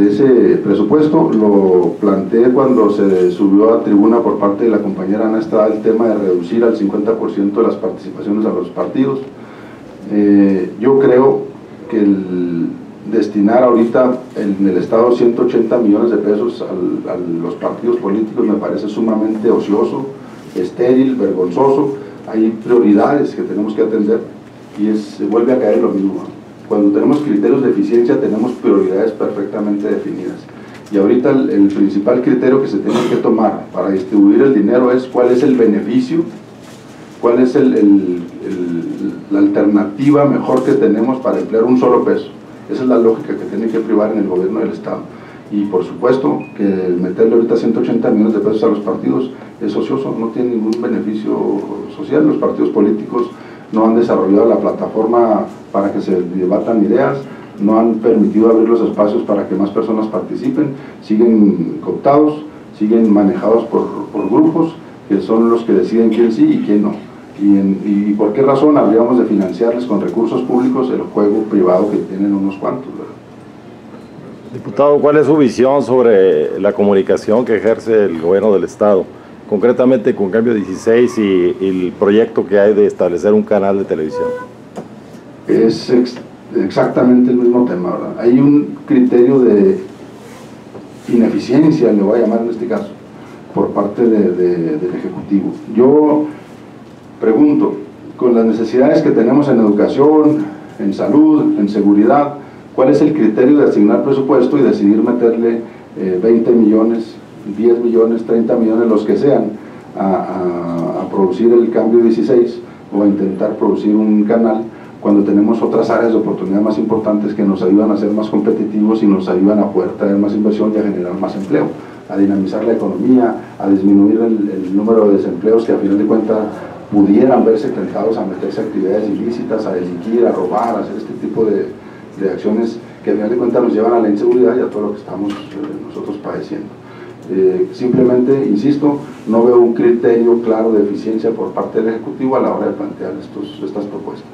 de ese presupuesto lo planteé cuando se subió a tribuna por parte de la compañera Ana Estrada el tema de reducir al 50% de las participaciones a los partidos. Eh, yo creo que el destinar ahorita en el Estado 180 millones de pesos a los partidos políticos me parece sumamente ocioso, estéril, vergonzoso. Hay prioridades que tenemos que atender y se vuelve a caer lo mismo. Cuando tenemos criterios de eficiencia tenemos prioridades perfectamente definidas. Y ahorita el, principal criterio que se tiene que tomar para distribuir el dinero es cuál es el beneficio, cuál es la alternativa mejor que tenemos para emplear un solo peso. Esa es la lógica que tiene que privar en el gobierno del Estado. Y por supuesto que meterle ahorita 180 millones de pesos a los partidos es ocioso, no tiene ningún beneficio social. Los partidos políticos no han desarrollado la plataforma para que se debatan ideas, no han permitido abrir los espacios para que más personas participen, siguen cooptados, siguen manejados por, grupos que son los que deciden quién sí y quién no. Y, por qué razón habríamos de financiarles con recursos públicos el juego privado que tienen unos cuantos. Diputado, ¿cuál es su visión sobre la comunicación que ejerce el gobierno del Estado? Concretamente con Cambio 16 y, el proyecto que hay de establecer un canal de televisión? Es exactamente el mismo tema, ¿verdad? Hay un criterio de ineficiencia, le voy a llamar en este caso, por parte del Ejecutivo. Yo pregunto, con las necesidades que tenemos en educación, en salud, en seguridad, ¿cuál es el criterio de asignar presupuesto y decidir meterle 20 eh, millones 10 millones, 30 millones, los que sean, a, producir el cambio 16 o a intentar producir un canal cuando tenemos otras áreas de oportunidad más importantes que nos ayudan a ser más competitivos y nos ayudan a poder traer más inversión y a generar más empleo, a dinamizar la economía, a disminuir el, número de desempleos que a final de cuentas pudieran verse tentados a meterse a actividades ilícitas, a delinquir, a robar, a hacer este tipo de, de acciones que a final de cuentas nos llevan a la inseguridad y a todo lo que estamos eh, nosotros padeciendo. Eh, simplemente, insisto, no veo un criterio claro de eficiencia por parte del Ejecutivo a la hora de plantear estos, estas propuestas.